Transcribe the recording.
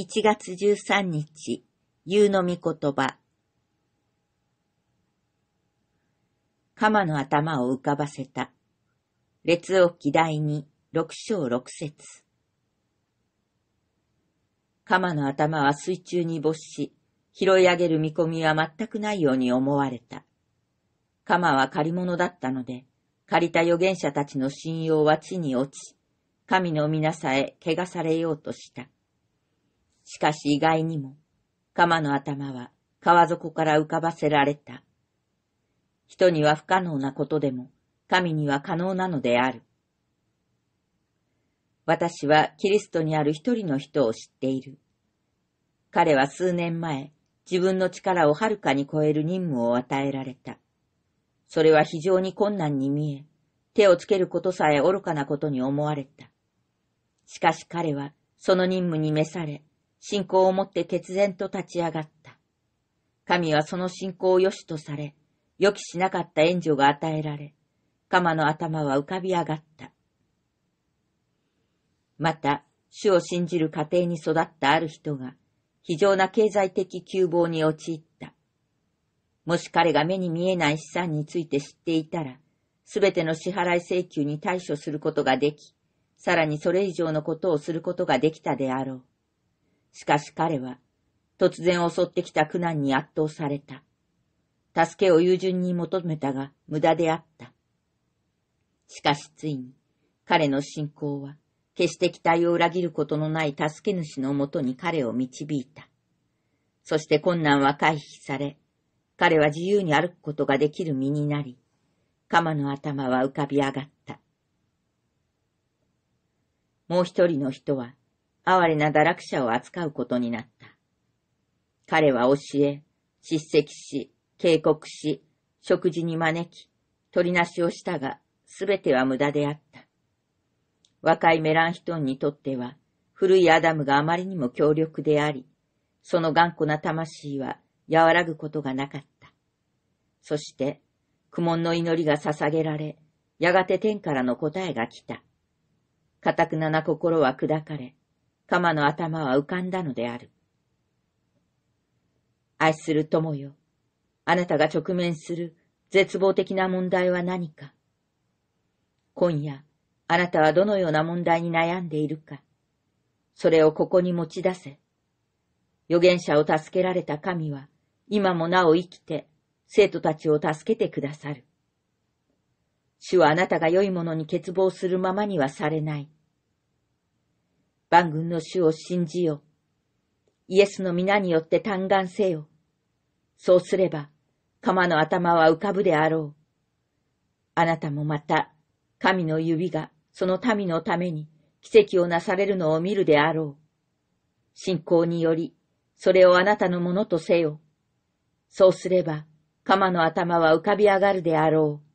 1月13日、夕の御言葉。鎌の頭を浮かばせた。列王記第に六章六節。鎌の頭は水中に没し、拾い上げる見込みは全くないように思われた。鎌は借り物だったので、借りた預言者たちの信用は地に落ち、神の皆さえ汚されようとした。しかし意外にも、鎌の頭は川底から浮かばせられた。人には不可能なことでも、神には可能なのである。私はキリストにある一人の人を知っている。彼は数年前、自分の力をはるかに超える任務を与えられた。それは非常に困難に見え、手をつけることさえ愚かなことに思われた。しかし彼はその任務に召され、信仰をもって決然と立ち上がった。神はその信仰を良しとされ、予期しなかった援助が与えられ、鎌の頭は浮かび上がった。また、主を信じる家庭に育ったある人が、非常な経済的窮乏に陥った。もし彼が目に見えない資産について知っていたら、すべての支払い請求に対処することができ、さらにそれ以上のことをすることができたであろう。しかし彼は、突然襲ってきた苦難に圧倒された。助けを友人に求めたが無駄であった。しかしついに、彼の信仰は、決して期待を裏切ることのない助け主のもとに彼を導いた。そして困難は回避され、彼は自由に歩くことができる身になり、鎌の頭は浮かび上がった。もう一人の人は、哀れな堕落者を扱うことになった。彼は教え、叱責し、警告し、食事に招き、取りなしをしたが、すべては無駄であった。若いメランヒトンにとっては、古いアダムがあまりにも強力であり、その頑固な魂は和らぐことがなかった。そして、苦悶の祈りが捧げられ、やがて天からの答えが来た。かたくなな心は砕かれ、鎌の頭は浮かんだのである。愛する友よ、あなたが直面する絶望的な問題は何か今夜、あなたはどのような問題に悩んでいるか、それをここに持ち出せ。預言者を助けられた神は、今もなお生きて、生徒たちを助けてくださる。主はあなたが良いものに欠乏するままにはされない。万軍の主を信じよ。イエスの皆によって嘆願せよ。そうすれば、鎌の頭は浮かぶであろう。あなたもまた、神の指がその民のために奇跡をなされるのを見るであろう。信仰により、それをあなたのものとせよ。そうすれば、鎌の頭は浮かび上がるであろう。